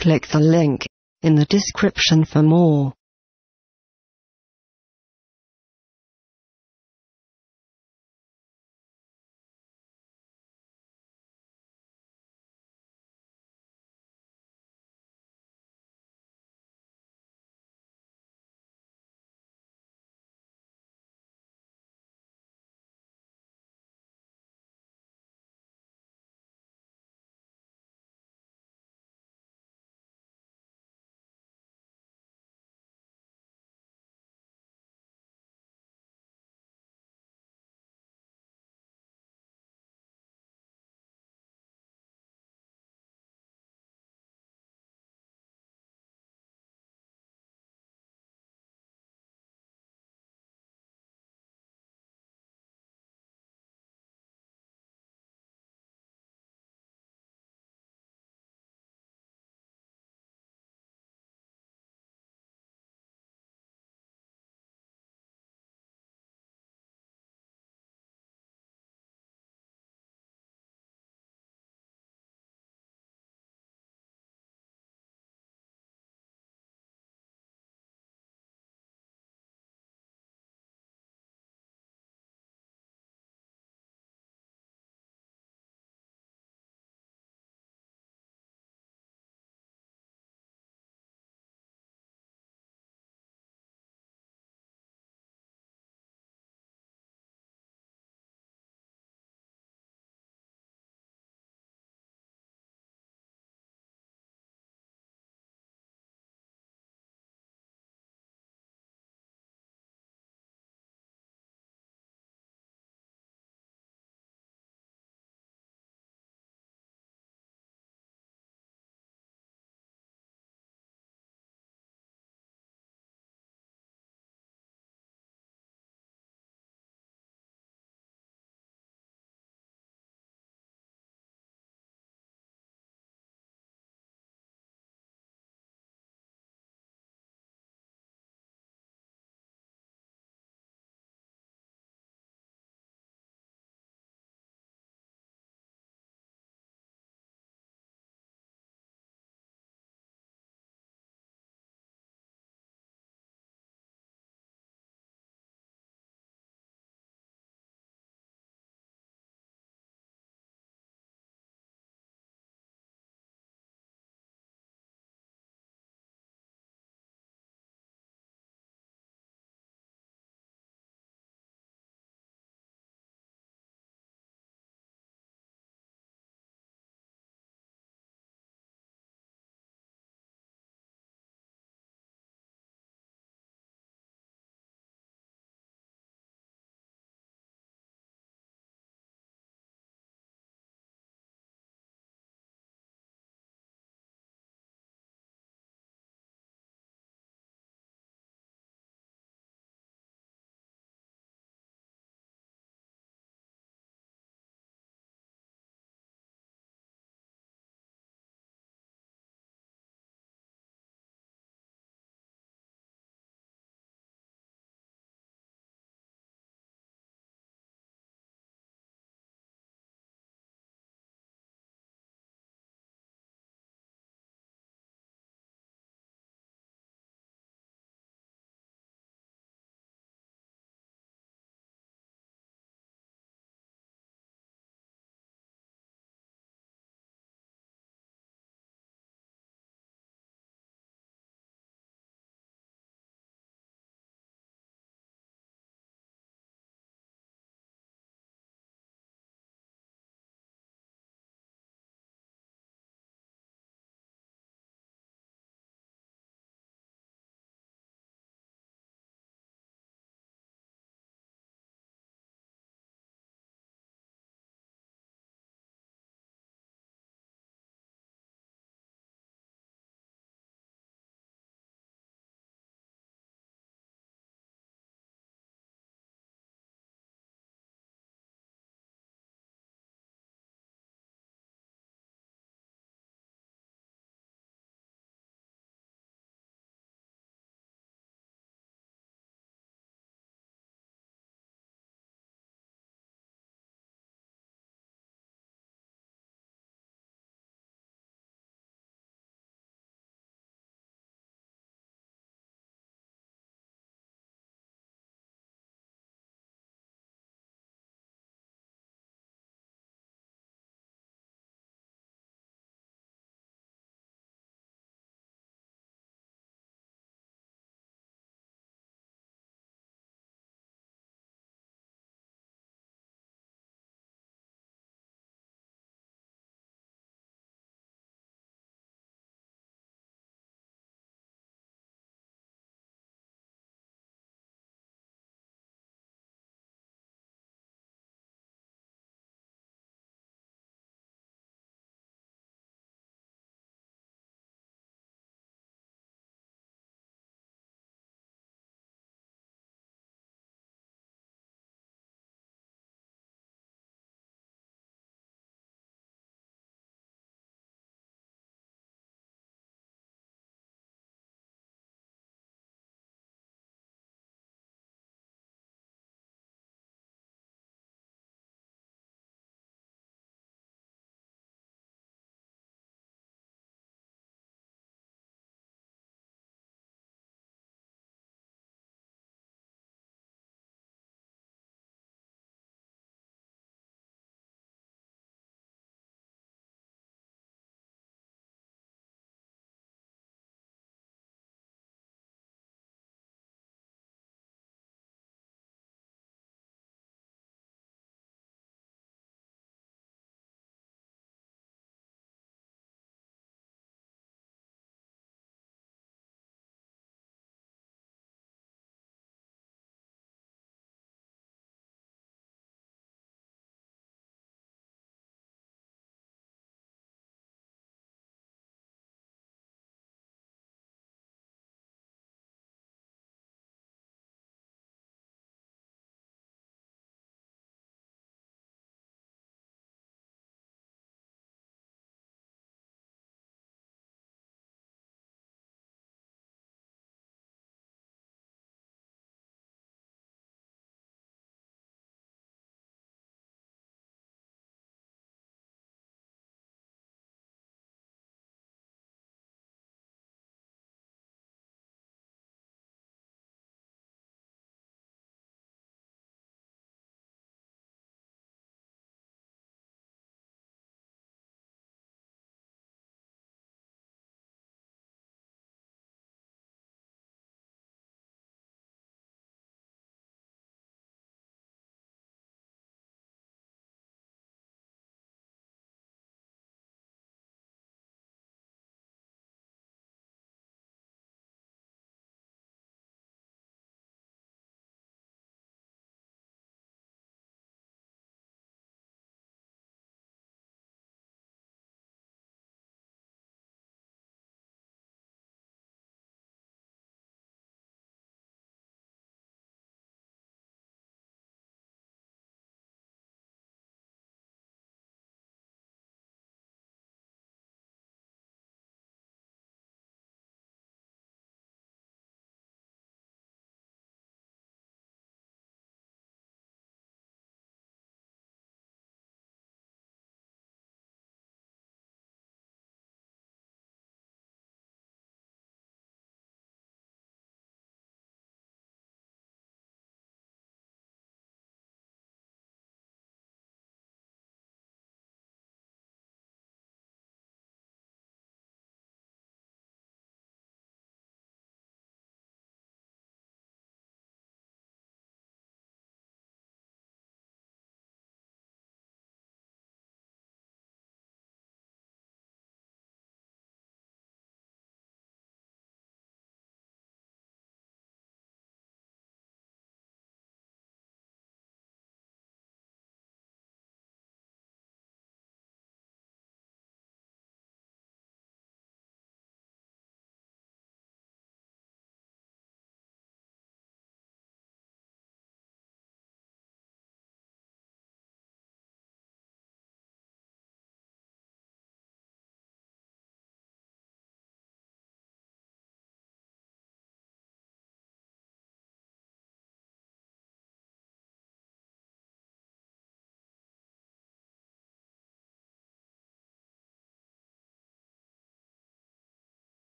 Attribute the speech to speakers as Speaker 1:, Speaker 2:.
Speaker 1: Click the link in the description for more.